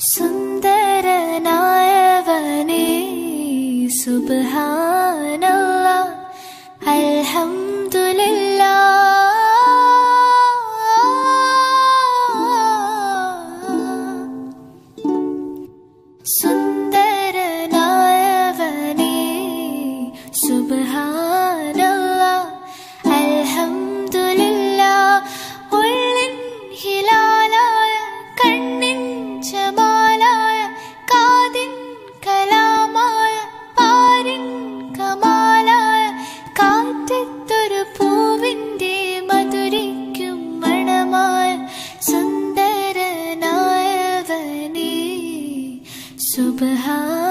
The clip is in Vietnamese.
സുന്ദരനായവനേ സുബാനല്ല അൽഹംദുലില്ല സുന്ദ But how?